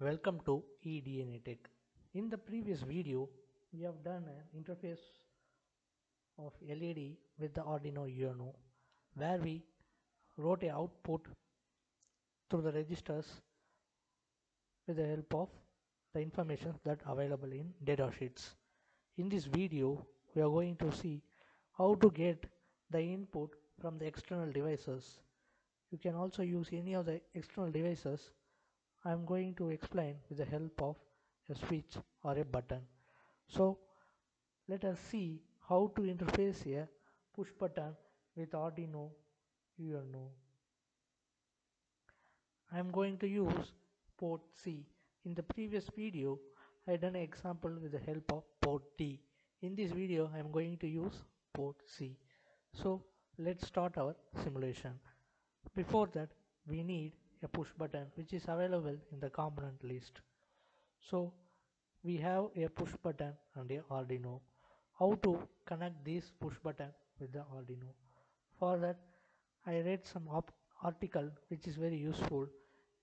Welcome to eDNA Tech. In the previous video, we have done an interface of LED with the Arduino UNO where we wrote a output through the registers with the help of the information that available in data sheets. In this video, we are going to see how to get the input from the external devices. You can also use any of the external devices I am going to explain with the help of a switch or a button. So let us see how to interface a push button with Arduino UNO. I am going to use port C. In the previous video I done an example with the help of port D. In this video I am going to use port C. So let's start our simulation. Before that we need a push button which is available in the component list. So we have a push button and a Arduino. How to connect this push button with the Arduino? For that I read some article which is very useful.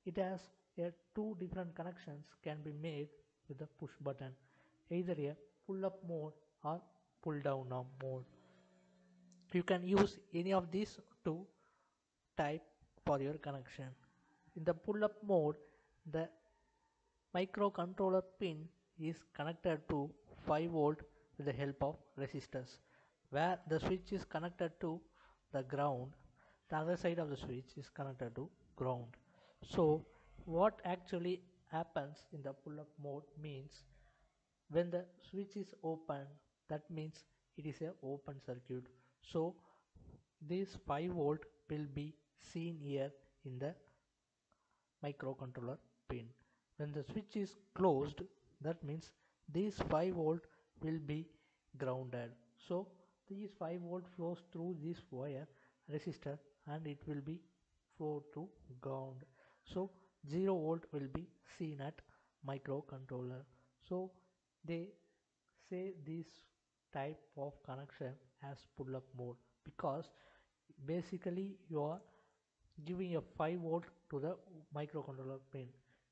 It has a two different connections can be made with the push button either a pull up mode or pull down mode. You can use any of these two type for your connection. In the pull up mode, the microcontroller pin is connected to 5 volt with the help of resistors. Where the switch is connected to the ground, the other side of the switch is connected to ground. So what actually happens in the pull up mode means when the switch is open that means it is a open circuit so this 5 volt will be seen here in the microcontroller pin. When the switch is closed that means this 5 volt will be grounded. So this 5 volt flows through this wire resistor and it will be flow to ground. So 0 volt will be seen at microcontroller. So they say this type of connection as pull up mode because basically you are giving a 5 volt to the microcontroller pin.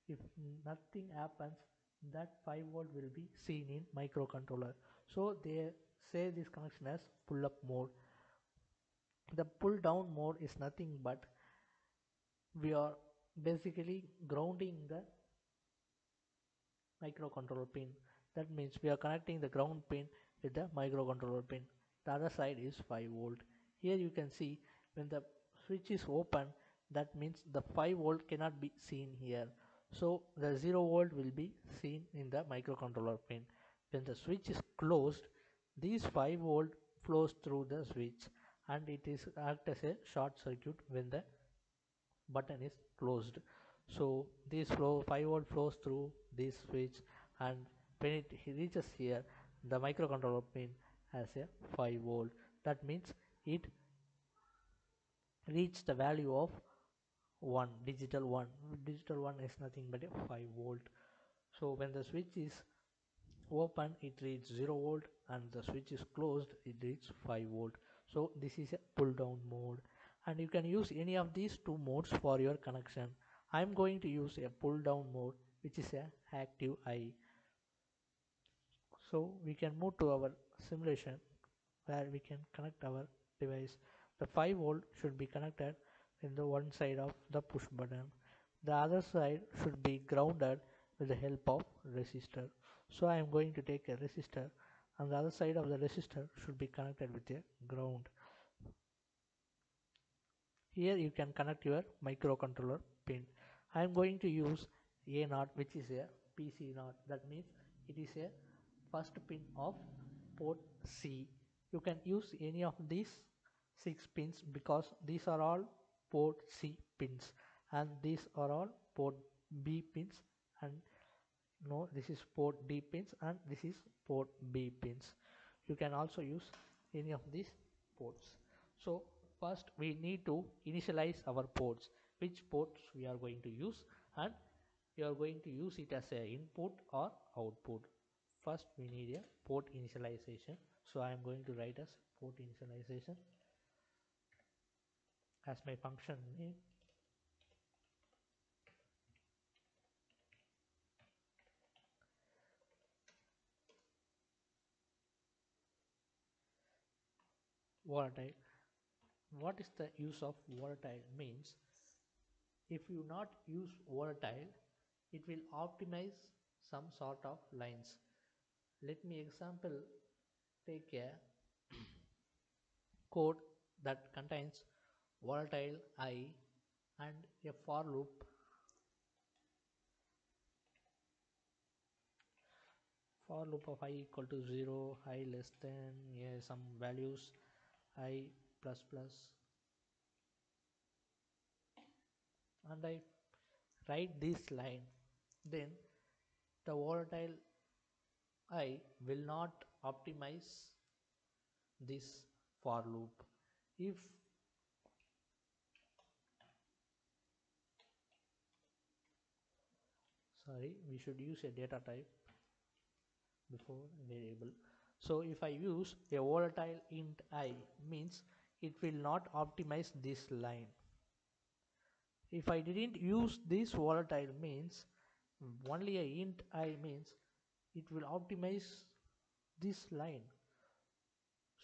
If nothing happens that 5 volt will be seen in microcontroller. So they say this connection as pull up mode. The pull down mode is nothing but we are basically grounding the microcontroller pin. That means we are connecting the ground pin with the microcontroller pin. The other side is 5 volt. Here you can see when the switch is open that means the 5 volt cannot be seen here. So the 0 volt will be seen in the microcontroller pin. When the switch is closed this 5 volt flows through the switch and it is act as a short circuit when the button is closed. So this flow 5 volt flows through this switch and when it reaches here the microcontroller pin has a 5 volt. That means it reach the value of 1 digital 1 digital 1 is nothing but a 5 volt. So when the switch is open it reads 0 volt and the switch is closed it reads 5 volt. So this is a pull down mode. And you can use any of these two modes for your connection. I'm going to use a pull down mode which is a active high. So we can move to our simulation where we can connect our device the 5 volt should be connected in the one side of the push button. The other side should be grounded with the help of resistor. So I am going to take a resistor and the other side of the resistor should be connected with a ground. Here you can connect your microcontroller pin. I am going to use A0 which is a PC0 that means it is a first pin of port C. You can use any of these six pins because these are all port C pins and these are all port B pins and no this is port D pins and this is port B pins. You can also use any of these ports. So first we need to initialize our ports which ports we are going to use and we are going to use it as a input or output. First we need a port initialization. So I am going to write as port initialization as my function name volatile. What is the use of volatile means? If you not use volatile it will optimize some sort of lines. Let me example take a code that contains volatile i and a for loop. For loop of i equal to 0 i less than yeah, some values i plus plus. And I write this line. Then the volatile i will not optimize this for loop. If sorry we should use a data type before variable. So if I use a volatile int i means it will not optimize this line. If I didn't use this volatile means only a int i means it will optimize this line.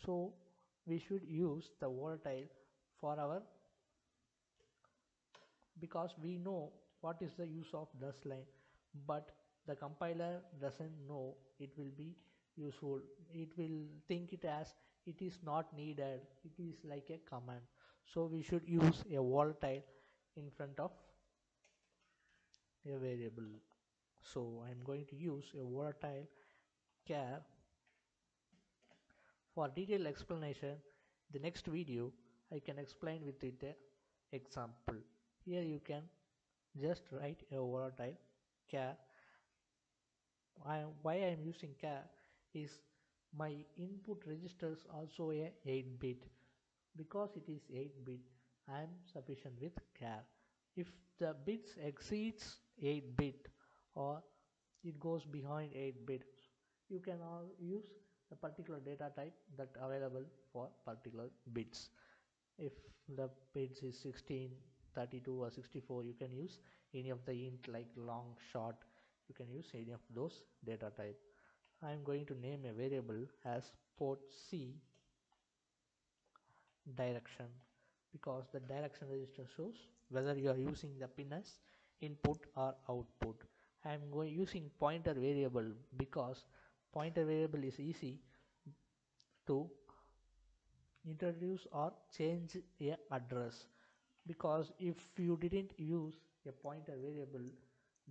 So we should use the volatile for our because we know what is the use of this line but the compiler doesn't know it will be useful. It will think it as it is not needed. It is like a command. So we should use a volatile in front of a variable. So I'm going to use a volatile char for detailed explanation. The next video I can explain with it a example. Here you can just write a volatile char I, why I am using char is my input registers also a 8 bit. Because it is 8 bit I am sufficient with char if the bits exceeds 8 bit or it goes behind 8 bit you can all use a particular data type that available for particular bits. If the bits is 16 32 or 64 you can use any of the int like long short you can use any of those data type. I am going to name a variable as port C direction because the direction register shows whether you are using the pin as input or output. I am going using pointer variable because pointer variable is easy to introduce or change a address because if you didn't use a pointer variable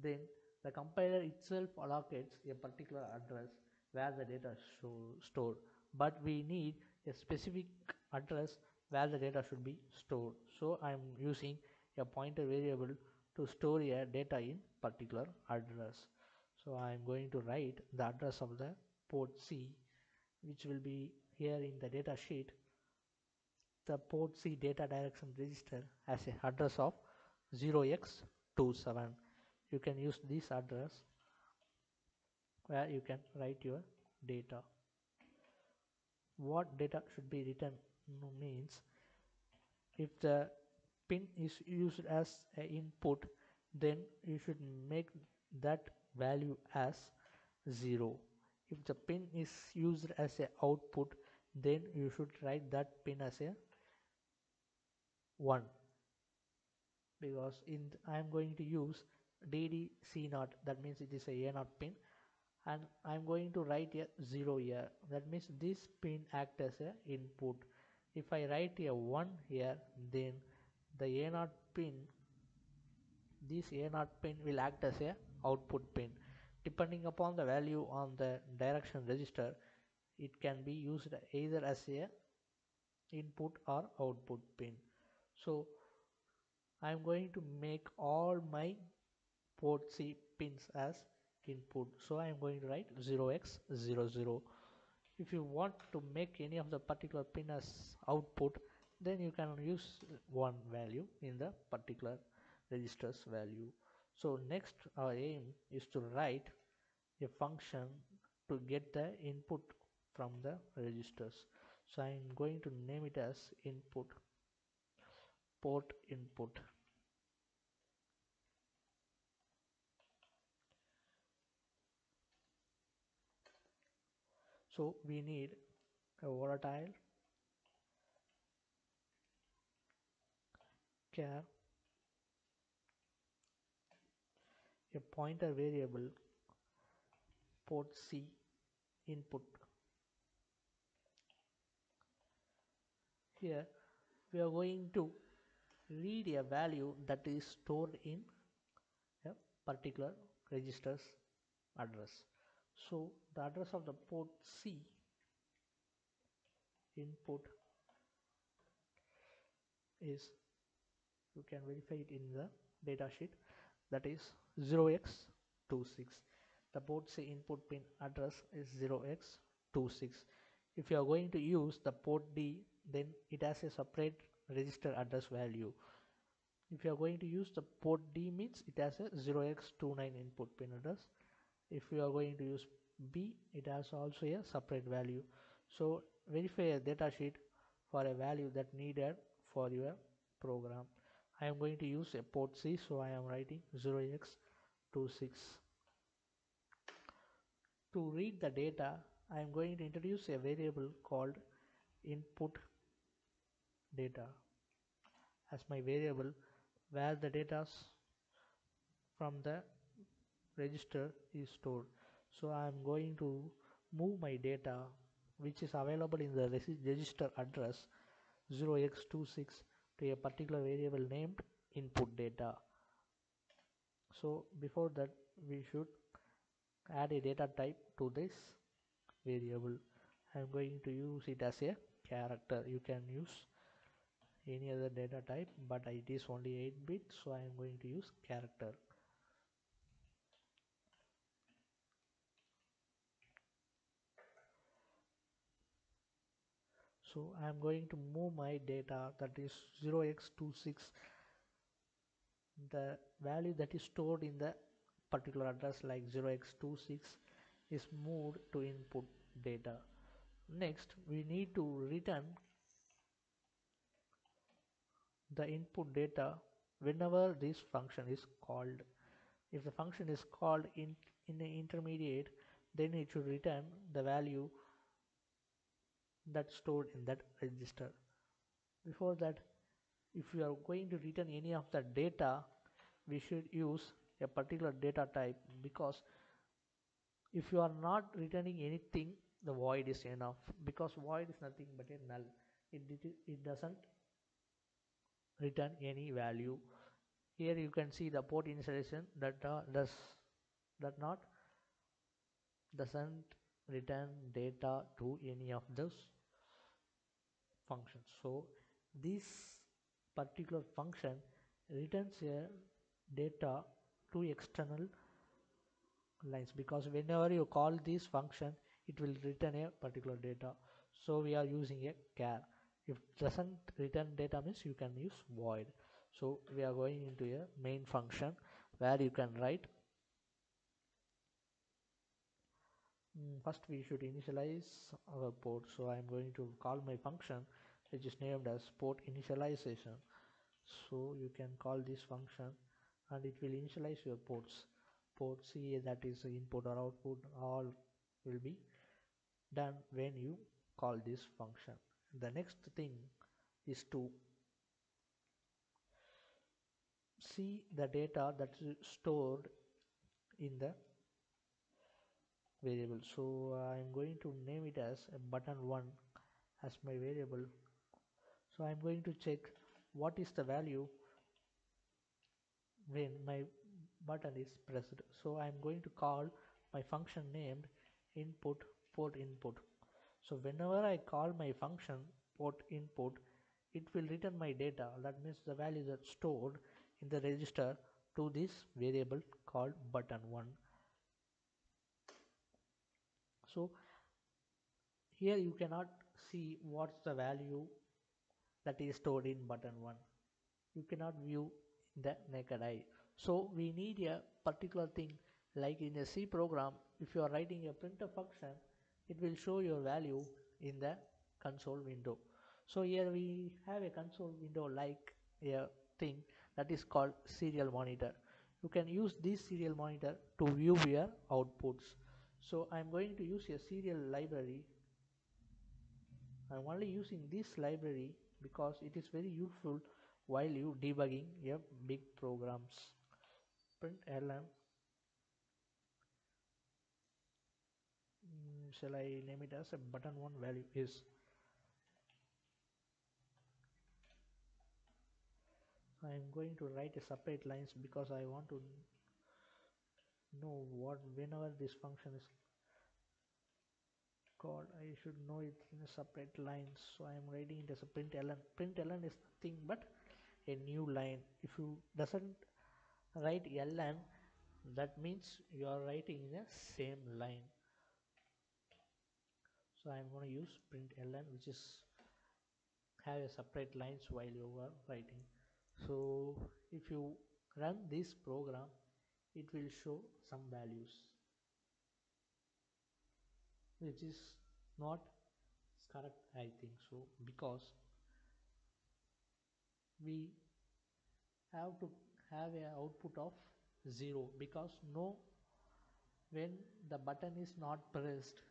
then the compiler itself allocates a particular address where the data is stored. But we need a specific address where the data should be stored. So I am using a pointer variable to store a data in particular address. So I am going to write the address of the port C which will be here in the data sheet the port C data direction register as a address of 0x27 you can use this address where you can write your data. What data should be written means if the pin is used as an input then you should make that value as 0 if the pin is used as a output then you should write that pin as a 1 because in I am going to use DDC0 that means it is a A0 pin. And I am going to write a 0 here. That means this pin act as a input. If I write a 1 here then the A0 pin this A0 pin will act as a output pin. Depending upon the value on the direction register it can be used either as a input or output pin so I am going to make all my port C pins as input. So I am going to write 0x00 if you want to make any of the particular pin as output then you can use one value in the particular registers value. So next our aim is to write a function to get the input from the registers. So I am going to name it as input port input. So we need a volatile char, a pointer variable port C input. Here we are going to read a value that is stored in a particular register's address. So the address of the port C input is you can verify it in the data sheet that is 0x26 the port C input pin address is 0x26 if you are going to use the port D then it has a separate register address value. If you are going to use the port D means it has a 0x29 input pin address. If you are going to use B it has also a separate value. So verify a data sheet for a value that needed for your program. I am going to use a port C so I am writing 0x26 to read the data I am going to introduce a variable called input data as my variable where the data from the register is stored. So I am going to move my data which is available in the register address 0x26 to a particular variable named input data. So before that we should add a data type to this variable. I am going to use it as a character. You can use any other data type but it is only 8 bit so I am going to use character. So I am going to move my data that is 0x26 the value that is stored in the particular address like 0x26 is moved to input data. Next we need to return the input data whenever this function is called. If the function is called in in the intermediate then it should return the value that's stored in that register. Before that if we are going to return any of the data we should use a particular data type because if you are not returning anything the void is enough. Because void is nothing but a null. It, it, it doesn't return any value. Here you can see the port initialization that uh, does that not doesn't return data to any of those functions. So this particular function returns a data to external lines because whenever you call this function it will return a particular data. So we are using a char if doesn't return data means you can use void. So we are going into a main function where you can write mm, first we should initialize our port. So I am going to call my function which is named as port initialization. So you can call this function and it will initialize your ports. Port C that is input or output all will be done when you call this function the next thing is to see the data that's stored in the variable. So I'm going to name it as button1 as my variable. So I'm going to check what is the value when my button is pressed. So I'm going to call my function named input port input so whenever I call my function port input it will return my data. That means the value that's stored in the register to this variable called button1 so here you cannot see what's the value that is stored in button1 you cannot view in the naked eye. So we need a particular thing like in a C program if you are writing a printf function it will show your value in the console window. So here we have a console window like a thing that is called serial monitor. You can use this serial monitor to view your outputs. So I'm going to use a serial library. I'm only using this library because it is very useful while you debugging your big programs. Print ln shall I name it as a button one value is? I am going to write a separate lines because I want to know what whenever this function is called I should know it in a separate lines so I am writing it as a print ln. Print ln is nothing but a new line. If you doesn't write ln that means you are writing in a same line so I am going to use print ln which is have a separate lines while you are writing. So if you run this program it will show some values which is not correct I think so because we have to have a output of 0 because no when the button is not pressed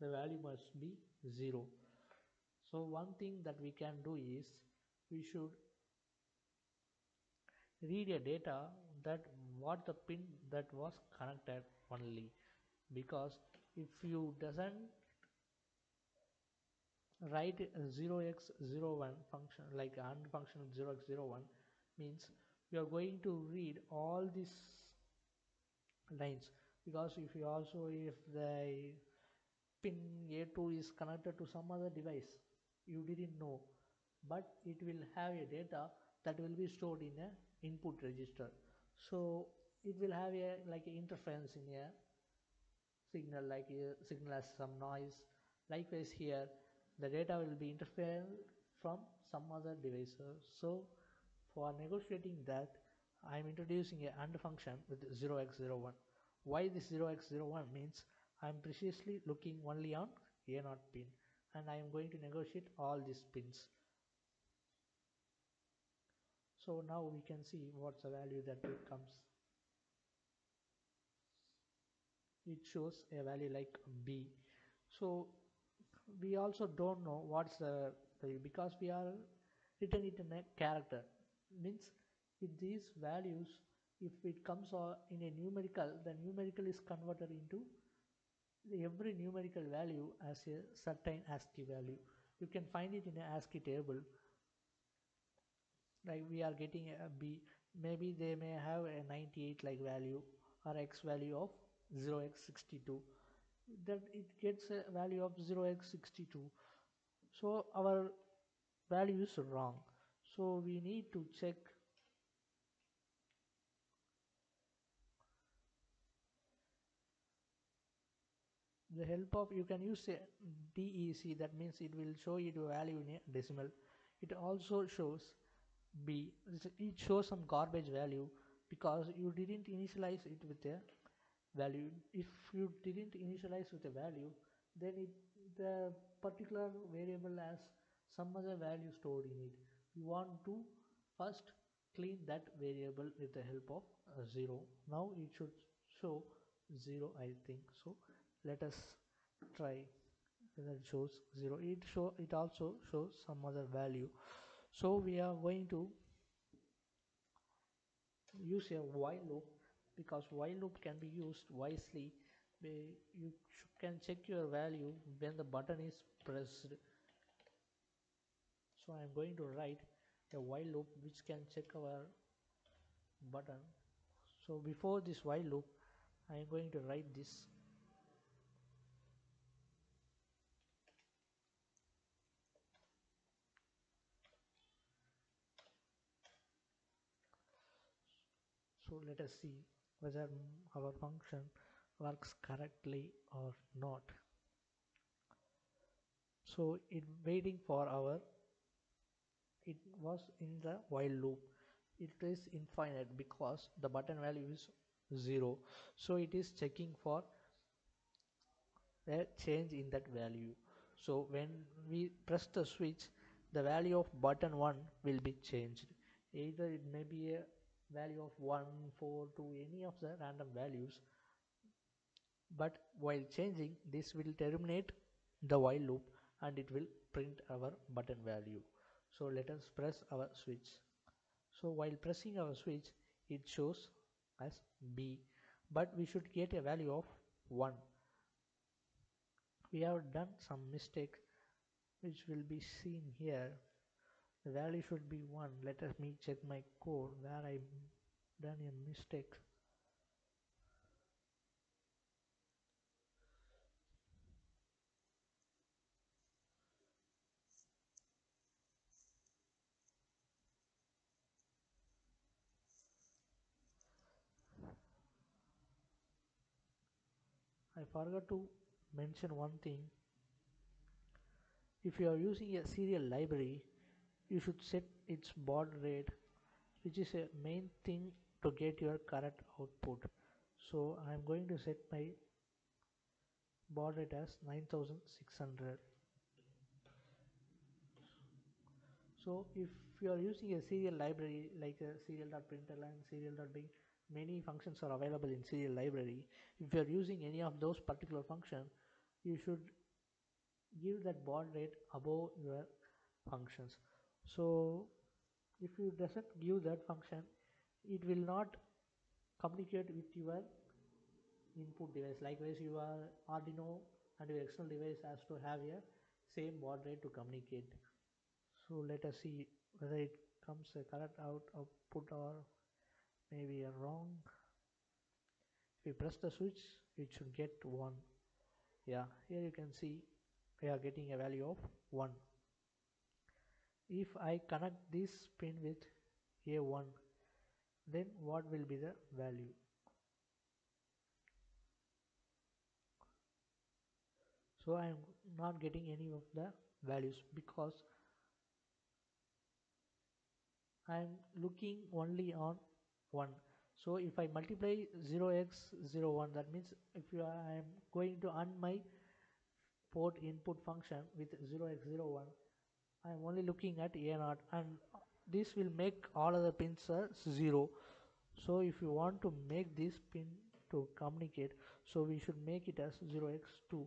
the value must be 0 so one thing that we can do is we should read a data that what the pin that was connected only. Because if you doesn't write 0x01 function like AND function 0x01 means you are going to read all these lines. Because if you also if the pin A2 is connected to some other device. You didn't know. But it will have a data that will be stored in a input register. So it will have a like a interference in a signal like a signal has some noise. Likewise here the data will be interfered from some other devices so for negotiating that I am introducing a AND function with 0x01 why this 0x01 means I am precisely looking only on A0 pin and I am going to negotiate all these pins. So now we can see what's the value that it comes. It shows a value like b. So we also don't know what's the value because we are written it in a character. Means if these values if it comes in a numerical the numerical is converted into every numerical value as a certain ASCII value. You can find it in a ASCII table. Like we are getting a b. Maybe they may have a 98 like value or hex value of 0x62 that it gets a value of 0x62 so our value is wrong. So we need to check the help of you can use a DEC that means it will show you the value in a decimal. It also shows B. It shows some garbage value because you didn't initialize it with a value. If you didn't initialize with a value then it the particular variable has some other value stored in it. You want to first clean that variable with the help of uh, 0 now it should show 0 I think so let us try it shows 0 it show it also shows some other value. So we are going to use a while loop because while loop can be used wisely. You can check your value when the button is pressed. So I am going to write a while loop which can check our button. So before this while loop I am going to write this so let us see whether our function works correctly or not. So it waiting for our it was in the while loop. It is infinite because the button value is 0 so it is checking for a change in that value. So when we press the switch the value of button 1 will be changed. Either it may be a value of 1 4 2 any of the random values. But while changing this will terminate the while loop and it will print our button value. So let us press our switch. So while pressing our switch it shows as B. But we should get a value of 1 we have done some mistake which will be seen here the value should be 1 let us me check my code where I done a mistake I forgot to mention one thing. If you are using a serial library you should set its baud rate which is a main thing to get your correct output. So I am going to set my baud rate as 9600 so if you are using a serial library like a serial.println serial.bing many functions are available in serial library. If you are using any of those particular function you should give that baud rate above your functions so if you doesn't give that function it will not communicate with your input device. Likewise your Arduino and your external device has to have a same baud rate to communicate. So let us see whether it comes a correct out output or maybe a wrong. If you press the switch it should get 1 yeah here you can see we are getting a value of 1 if I connect this pin with A1 then what will be the value? So I am not getting any of the values because I am looking only on 1 so if I multiply 0x01 that means if you are, I am going to earn my port input function with 0x01 I am only looking at A0 and this will make all other pins are 0 so if you want to make this pin to communicate so we should make it as 0x2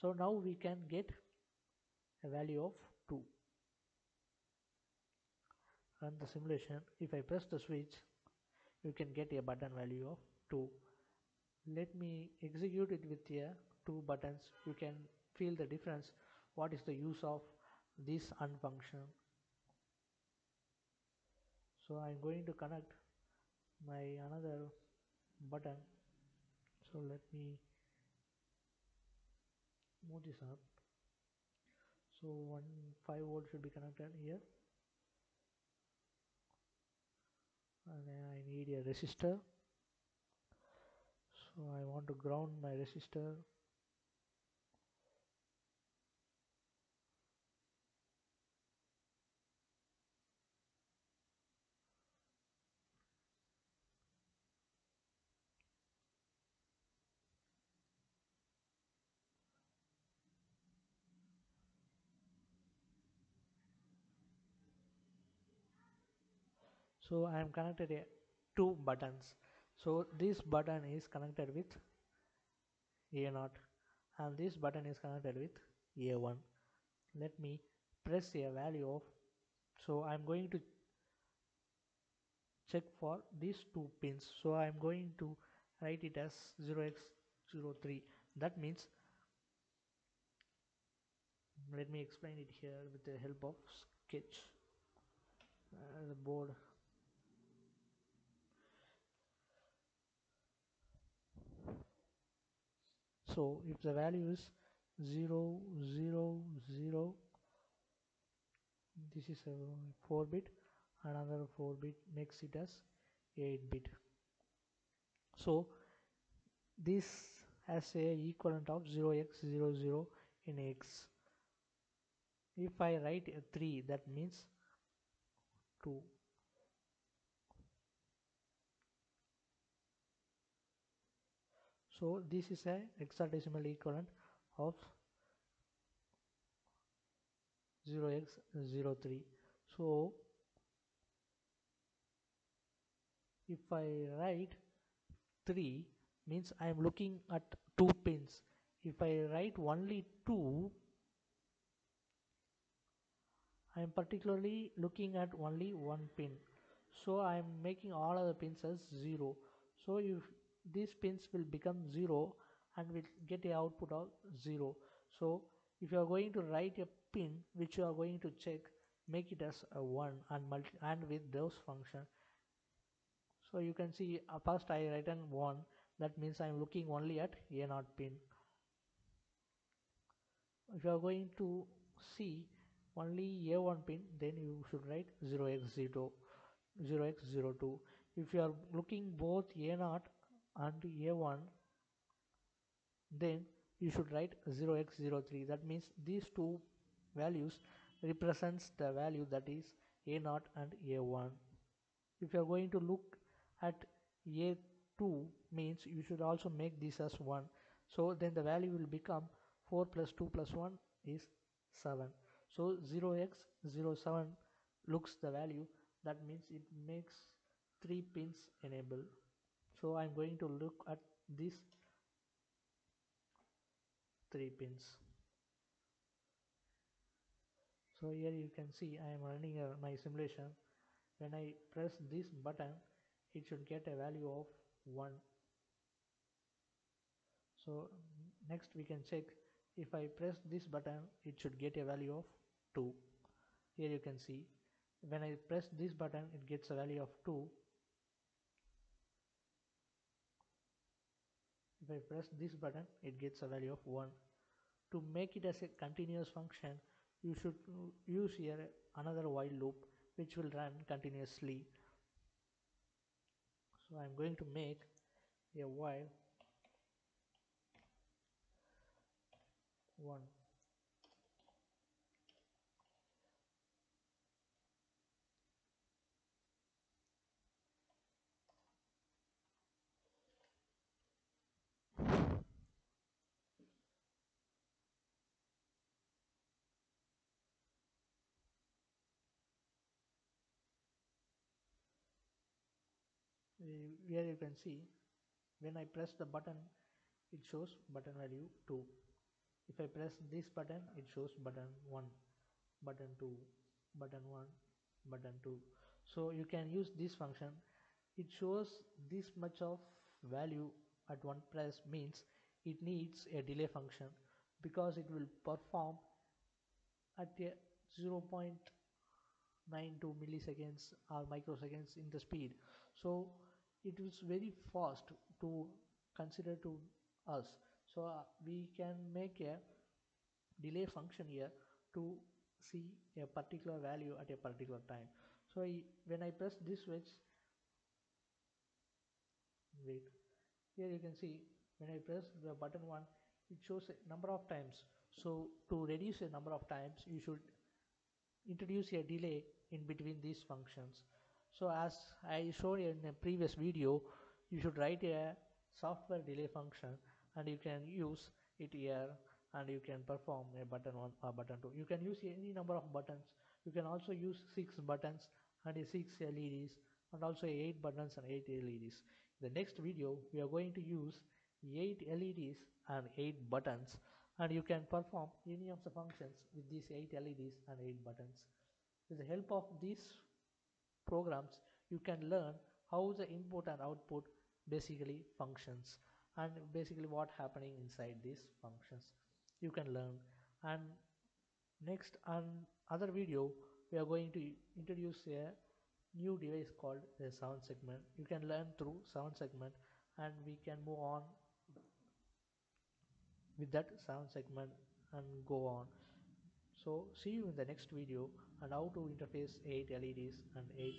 so now we can get a value of 2 run the simulation. If I press the switch you can get a button value of 2 let me execute it with a two buttons. You can feel the difference. What is the use of this unfunction so I'm going to connect my another button. So let me move this up. So one 5 volt should be connected here. And I need a resistor. So I want to ground my resistor so I am connected a two buttons. So this button is connected with A0 and this button is connected with A1 let me press a value of so I'm going to check for these two pins. So I'm going to write it as 0x03 that means let me explain it here with the help of sketch uh, the board so if the value is 0 0 0 this is a 4 bit another 4 bit makes it as 8 bit. So this has a equivalent of 0x00 in x. If I write a 3 that means 2 so this is a hexadecimal equivalent of 0x03 so if I write 3 means I am looking at two pins. If I write only 2 I am particularly looking at only one pin. So I am making all other pins as 0 so if these pins will become 0 and will get a output of 0 so if you are going to write a pin which you are going to check make it as a 1 and multi and with those function. So you can see uh, first I written 1 that means I am looking only at a not pin. If you are going to see only a1 pin then you should write 0x0 0x02 if you are looking both a0 and a1 then you should write 0x03 that means these two values represents the value that is a0 and a1 if you are going to look at a2 means you should also make this as 1 so then the value will become 4 plus 2 plus 1 is 7 so 0x07 looks the value. That means it makes 3 pins enable so I'm going to look at this 3 pins. So here you can see I am running a, my simulation. When I press this button it should get a value of 1 so next we can check. If I press this button it should get a value of 2 here you can see. When I press this button it gets a value of 2 if I press this button it gets a value of 1 to make it as a continuous function you should use here another while loop which will run continuously. So I'm going to make a while. 1 Eh, here you can see when I press the button it shows button value 2 if I press this button it shows button 1 button 2 button 1 button 2 so you can use this function. It shows this much of value at one press means it needs a delay function because it will perform at a 0.92 milliseconds or microseconds in the speed. So it is very fast to consider to us. So uh, we can make a delay function here to see a particular value at a particular time. So I, when I press this switch wait. Here you can see when I press the button 1 it shows a number of times. So to reduce a number of times you should introduce a delay in between these functions so as I showed in a previous video you should write a software delay function and you can use it here and you can perform a button 1 or button 2 you can use any number of buttons. You can also use 6 buttons and 6 LEDs and also 8 buttons and 8 LEDs in the next video we are going to use 8 LEDs and 8 buttons and you can perform any of the functions with these 8 LEDs and 8 buttons. With the help of these programs you can learn how the input and output basically functions and basically what happening inside these functions. You can learn. And next on other video we are going to introduce a new device called a seven segment. You can learn through seven segment and we can move on with that seven segment and go on. So see you in the next video and how to interface 8 LEDs and 8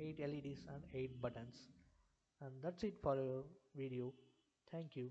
8 LEDs and 8 buttons. And that's it for your video. Thank you